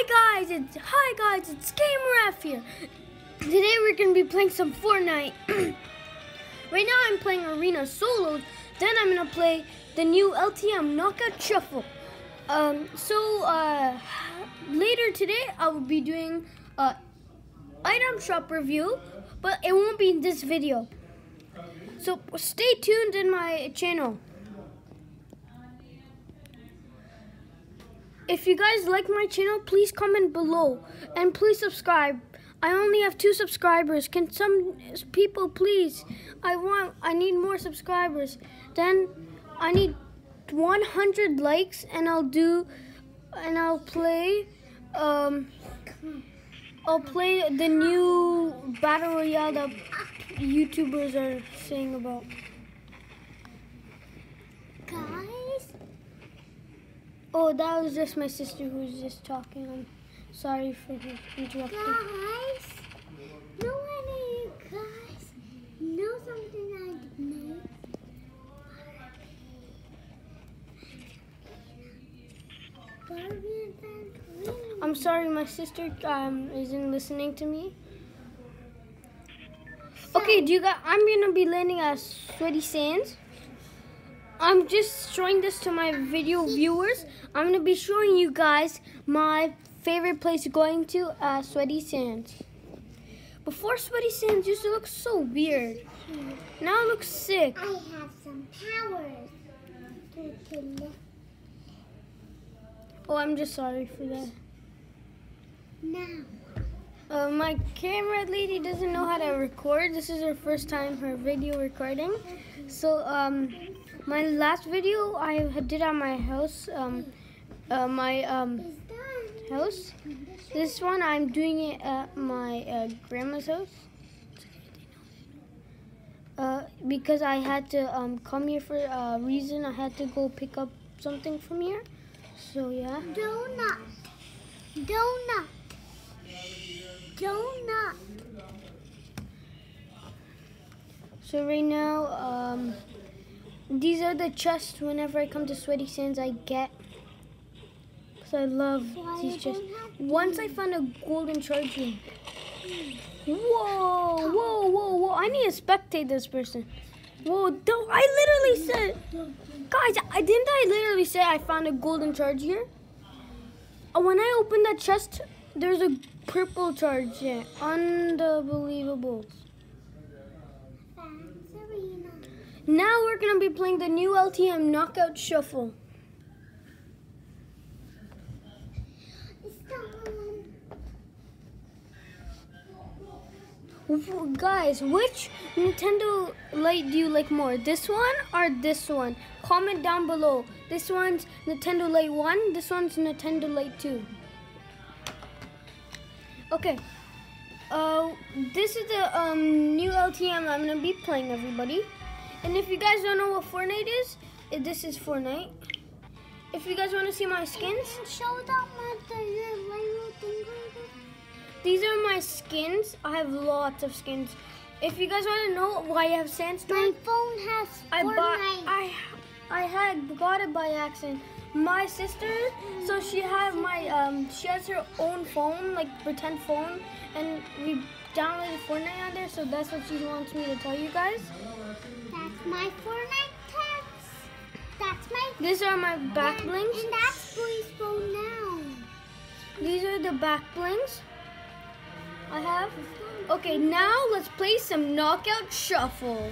Hi guys, it's hi guys, it's Gamer here. Today we're gonna be playing some Fortnite. right now I'm playing Arena Solos. Then I'm gonna play the new LTM Knockout Shuffle. Um, so uh, later today I will be doing a item shop review, but it won't be in this video. So stay tuned in my channel. If you guys like my channel, please comment below and please subscribe. I only have two subscribers. Can some people please? I want, I need more subscribers. Then I need 100 likes and I'll do, and I'll play, um, I'll play the new Battle Royale that YouTubers are saying about. Guys, Oh, that was just my sister who was just talking. I'm sorry for interrupting. guys, know any of you guys know something I know? Barbie and. I'm sorry, my sister um, isn't listening to me. Okay, do you got? I'm gonna be landing at Sweaty Sands. I'm just showing this to my video viewers. I'm gonna be showing you guys my favorite place going to uh, Sweaty Sands. Before Sweaty Sands used to look so weird. Now it looks sick. I have some powers. To, to. Oh, I'm just sorry for that. Now, Uh, my camera lady doesn't know how to record. This is her first time her video recording. So um, my last video I did at my house, um, uh, my um, house. This one I'm doing it at my uh, grandma's house. Uh, because I had to um, come here for a reason. I had to go pick up something from here. So yeah. Donut. Donut. Donut. So right now, um, these are the chests whenever I come to Sweaty Sands I get. Because I love Why these chests. Once I found a golden charger. Whoa, whoa, whoa, whoa. I need to spectate this person. Whoa, don't, I literally said, guys, I didn't I literally say I found a golden charge here? Uh, When I opened that chest, there's a purple charge here. Unbelievable. Now we're gonna be playing the new LTM Knockout Shuffle. Guys, which Nintendo Lite do you like more? This one or this one? Comment down below. This one's Nintendo Lite 1, this one's Nintendo Lite 2. Okay. Uh, this is the um, new LTM I'm gonna be playing, everybody. And if you guys don't know what Fortnite is, this is Fortnite. If you guys want to see my skins, Show them what the your little thing is. These are my skins. I have lots of skins. If you guys want to know why I have sandstorm, My phone has I bought. I I had got it by accident. My sister, so she had my um, she has her own phone, like pretend phone, and we downloaded Fortnite on there. So that's what she wants me to tell you guys. My Fortnite text. That's my These are my back and. And that's Boy's phone now. These are the back blings I have. Okay, now let's play some knockout shuffle.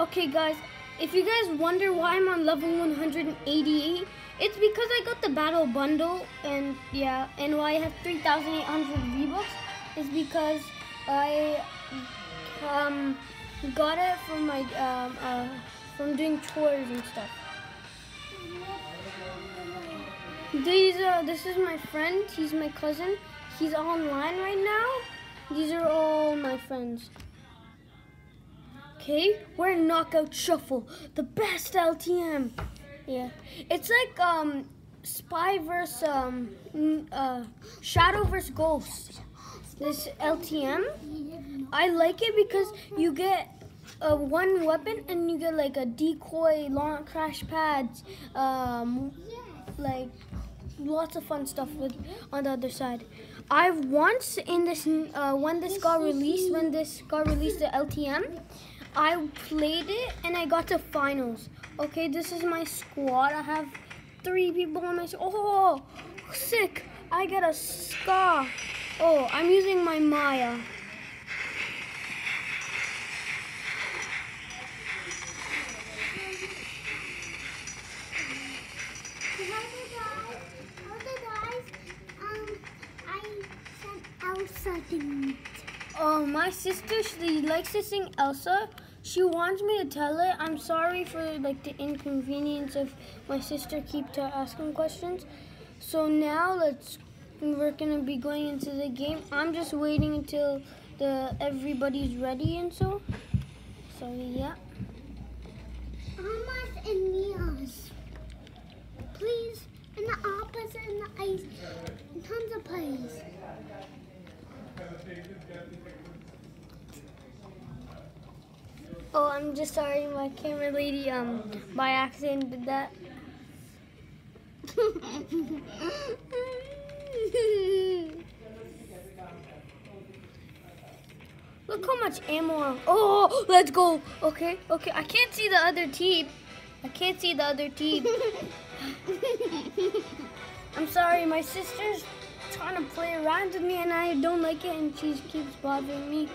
Okay, guys, if you guys wonder why I'm on level 188, it's because I got the battle bundle, and yeah, and why I have 3,800 V-Bucks is because I um got it from my um uh from doing tours and stuff. These are this is my friend. He's my cousin. He's online right now. These are all my friends. Okay, we're in knockout shuffle, the best LTM. Yeah, it's like um, spy versus um, uh, shadow versus ghost. This LTM, I like it because you get uh, one weapon and you get like a decoy, long crash pads, um, like lots of fun stuff with on the other side. I've once in this uh, when this got released, when this got released the LTM, I played it and I got to finals. Okay, this is my squad. I have three people on my. Oh, sick! I got a scar. Oh, I'm using my Maya. Elsa thing. Oh, my sister, she likes to sing Elsa. She wants me to tell it. I'm sorry for like the inconvenience of my sister keep to asking questions. So now let's we're gonna be going into the game. I'm just waiting until the everybody's ready and so. So yeah. Almost and Neos. Please, and the opposite and the ice. Tons of plays. Oh, I'm just sorry, my camera lady um by accident did that. Look how much ammo. Oh, let's go. Okay, okay. I can't see the other team. I can't see the other team. I'm sorry, my sister's trying to play around with me and I don't like it and she keeps bothering me.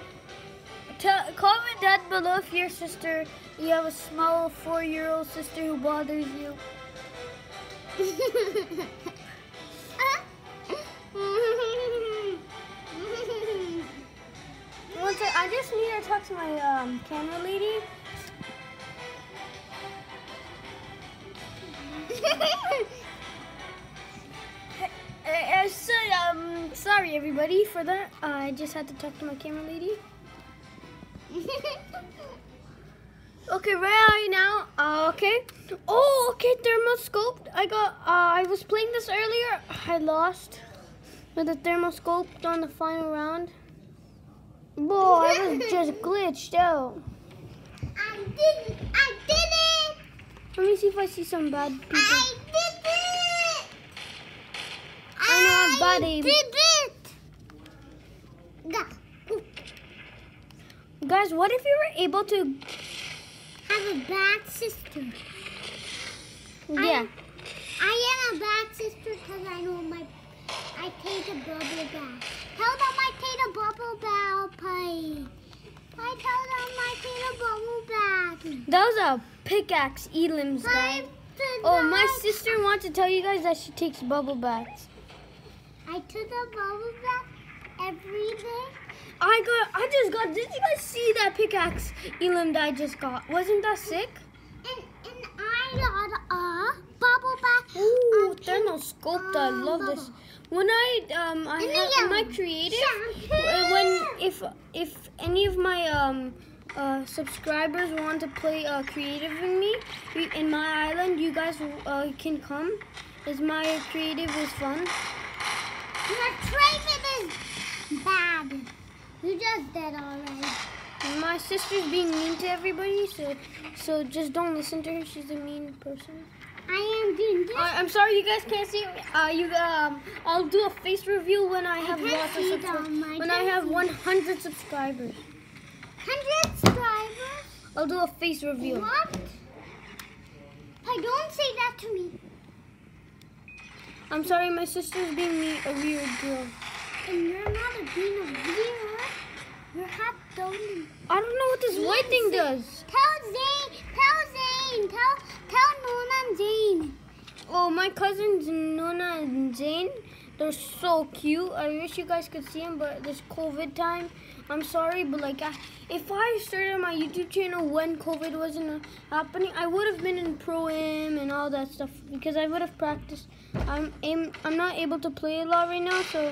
Tell, comment down below if your sister, you have a small four-year-old sister who bothers you. One sec, I just need to talk to my um, camera lady. Uh, so, um, sorry everybody for that. Uh, I just had to talk to my camera lady. Okay, where are you now. Uh, okay. Oh, okay. Thermoscope. I got. Uh, I was playing this earlier. I lost with the thermoscope on the final round. Boy, I was just glitched out. I did it! I did it! Let me see if I see some bad people. I did it! I know I'm bad aim. did it! Go. Ooh, Guys, what if you were able to? Have a bad sister. Yeah. I am a bad sister because I know my. I take a bubble bath. Tell them I take a bubble bath, pie. I tell them I take a bubble bath. That was a pickaxe elims, guys. Oh, my sister wants to tell you guys that she takes bubble baths. I took a bubble bath every day. I got. I just got. Did you guys see that pickaxe elim that I just got? Wasn't that sick? And, and I got a bubble bath. Ooh, um, thermoscope. I um, love this. When I um I And the have, in my yellow. creative Shampoo. when if if any of my um uh, subscribers want to play uh, creative with me in my island, you guys uh, can come. Is my creative is fun. Your training is bad. You just did already. My sister's being mean to everybody, so so just don't listen to her. She's a mean person. I am doing this. I, I'm sorry you guys can't see. Uh, you um, I'll do a face reveal when I have can't lots of subscribers. I When I have see. 100 subscribers, 100 subscribers? I'll do a face reveal. What? I don't say that to me. I'm sorry, my sister's being me a weird girl. And you're not a being a viewer. Half Dolan. I don't know what this white thing does. Tell Zane. Tell Zane. Tell tell Nona and Zane. Oh, my cousins Nona and Zane, they're so cute. I wish you guys could see them, but this COVID time, I'm sorry, but like, I, if I started my YouTube channel when COVID wasn't uh, happening, I would have been in pro am and all that stuff because I would have practiced. I'm aim, I'm not able to play a lot right now, so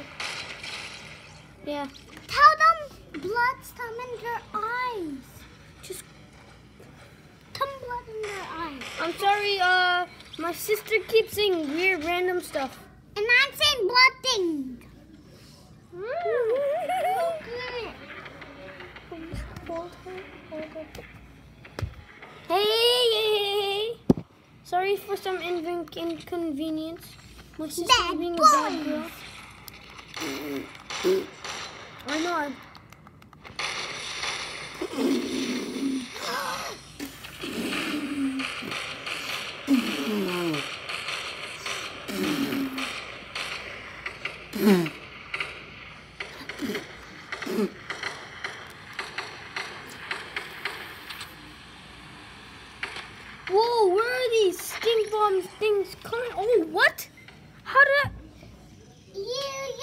yeah. Tell them blood's come in their eyes. Just Come blood in their eyes. I'm sorry. Uh, my sister keeps saying weird, random stuff. And I'm saying blood thing. Look at it. Hold her, hold her. Hey, hey. Sorry for some inconvenience. My sister's being a bad girl. I know. I- Whoa, where are these stink bomb things coming? Oh, what? How did I? You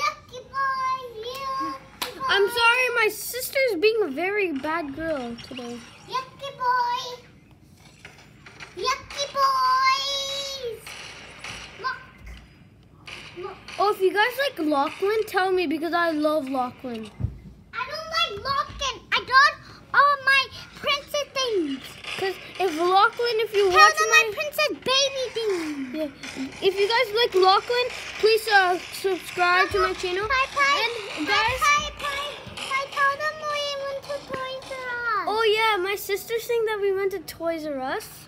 yucky boy, you. I'm sorry, my sister's being a bad girl today. Yucky boy. Yucky boys. Look. Look. Oh, if you guys like Lachlan, tell me because I love Lachlan. I don't like Lachlan. I don't all my princess things. Cause if Lachlan, if you Tell watch them my, my princess baby things. yeah, if you guys like Lachlan, please uh, subscribe to my channel. Bye, bye. And guys, bye, bye. My sister's saying that we went to Toys R Us.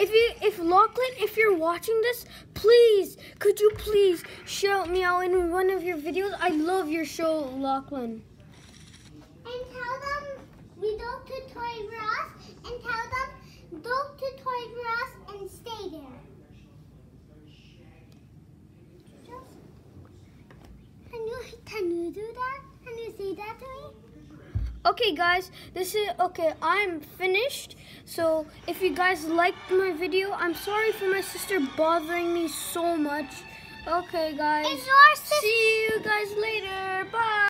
If you, if Lachlan, if you're watching this, please, could you please shout me out in one of your videos? I love your show, Lachlan. And tell them we go to Toys R Us. And tell them go to Toys R Us and stay there. Just, can you can you do that? Can you say that to me? Okay, guys, this is okay. I'm finished. So, if you guys liked my video, I'm sorry for my sister bothering me so much. Okay, guys. And your sister. See you guys later. Bye.